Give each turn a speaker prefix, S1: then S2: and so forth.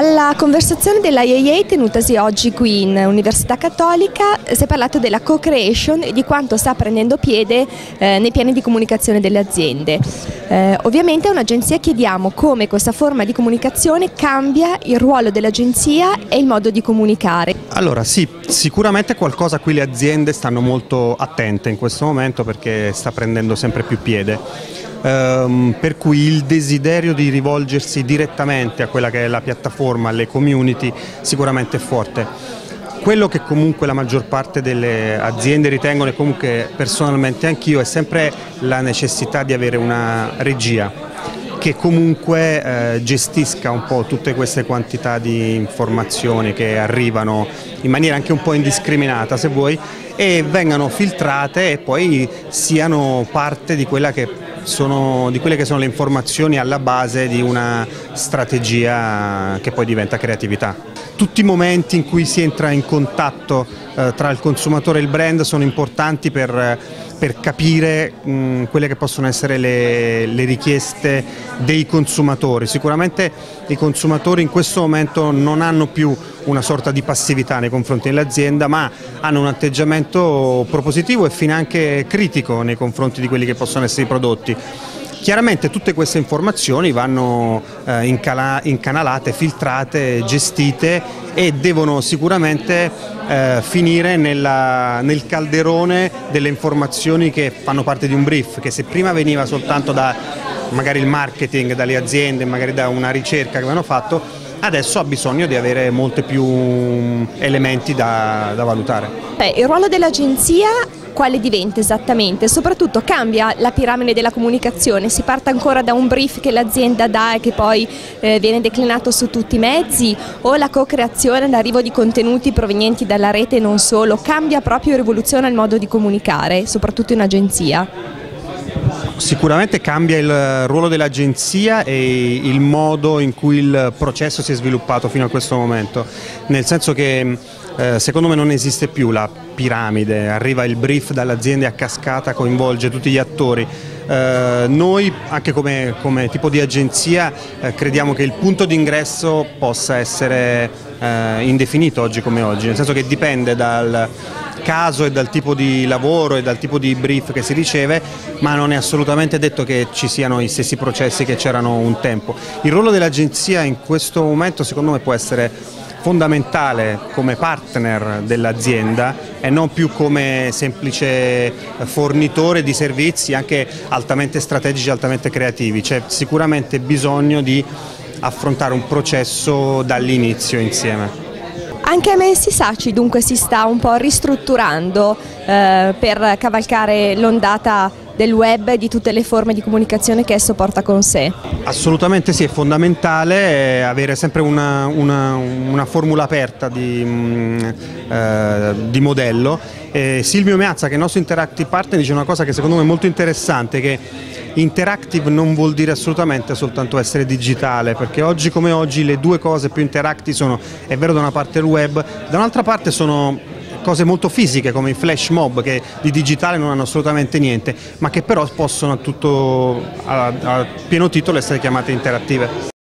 S1: Nella conversazione della IAA tenutasi oggi qui in Università Cattolica si è parlato della co-creation e di quanto sta prendendo piede eh, nei piani di comunicazione delle aziende. Eh, ovviamente a un'agenzia chiediamo come questa forma di comunicazione cambia il ruolo dell'agenzia e il modo di comunicare.
S2: Allora sì, sicuramente qualcosa a cui le aziende stanno molto attente in questo momento perché sta prendendo sempre più piede ehm, per cui il desiderio di rivolgersi direttamente a quella che è la piattaforma, alle community, sicuramente è forte. Quello che comunque la maggior parte delle aziende ritengono e comunque personalmente anch'io è sempre la necessità di avere una regia che comunque eh, gestisca un po' tutte queste quantità di informazioni che arrivano in maniera anche un po' indiscriminata se vuoi e vengano filtrate e poi siano parte di quella che sono, di quelle che sono le informazioni alla base di una strategia che poi diventa creatività. Tutti i momenti in cui si entra in contatto eh, tra il consumatore e il brand sono importanti per, per capire mh, quelle che possono essere le, le, richieste dei consumatori. Sicuramente i consumatori in questo momento non hanno più una sorta di passività nei confronti dell'azienda ma hanno un atteggiamento propositivo e fino anche critico nei confronti di quelli che possono essere i prodotti. Chiaramente tutte queste informazioni vanno eh, incanalate, filtrate, gestite e devono sicuramente eh, finire nella, nel calderone delle informazioni che fanno parte di un brief, che se prima veniva soltanto da magari il marketing, dalle aziende, magari da una ricerca che avevano fatto, adesso ha bisogno di avere molti più elementi da, da valutare.
S1: Beh, il ruolo dell'agenzia quale diventa esattamente, soprattutto cambia la piramide della comunicazione, si parte ancora da un brief che l'azienda dà e che poi eh, viene declinato su tutti i mezzi o la co-creazione, l'arrivo di contenuti provenienti dalla rete e non solo, cambia proprio rivoluziona il modo di comunicare, soprattutto in agenzia.
S2: Sicuramente cambia il ruolo dell'agenzia e il modo in cui il processo si è sviluppato fino a questo momento, nel senso che eh, secondo me non esiste più la piramide, arriva il brief dall'azienda a cascata, coinvolge tutti gli attori. Eh, noi anche come, come, tipo di agenzia eh, crediamo che il punto d'ingresso possa essere indefinito oggi come oggi, nel senso che dipende dal caso e dal tipo di lavoro e dal tipo di brief che si riceve, ma non è assolutamente detto che ci siano i stessi processi che c'erano un tempo. Il ruolo dell'agenzia in questo momento secondo me può essere fondamentale come partner dell'azienda e non più come semplice fornitore di servizi anche altamente strategici, altamente creativi. C'è sicuramente bisogno di affrontare un processo dall'inizio insieme.
S1: Anche MSI Saci dunque si sta un po' ristrutturando eh, per cavalcare l'ondata del web e di tutte le forme di comunicazione che esso porta con sé.
S2: Assolutamente sì, è fondamentale eh, avere sempre una, una, una formula aperta di, mm, eh, di modello. E Silvio Meazza, che è il nostro Interactive Partner, dice una cosa che secondo me è molto interessante, che interactive non vuol dire assolutamente soltanto essere digitale, perché oggi come oggi le due cose più interactive sono, è vero da una parte il web, da un'altra parte sono cose molto fisiche come i flash mob che di digitale non hanno assolutamente niente, ma che però possono a, tutto, a, a pieno titolo essere chiamate interattive.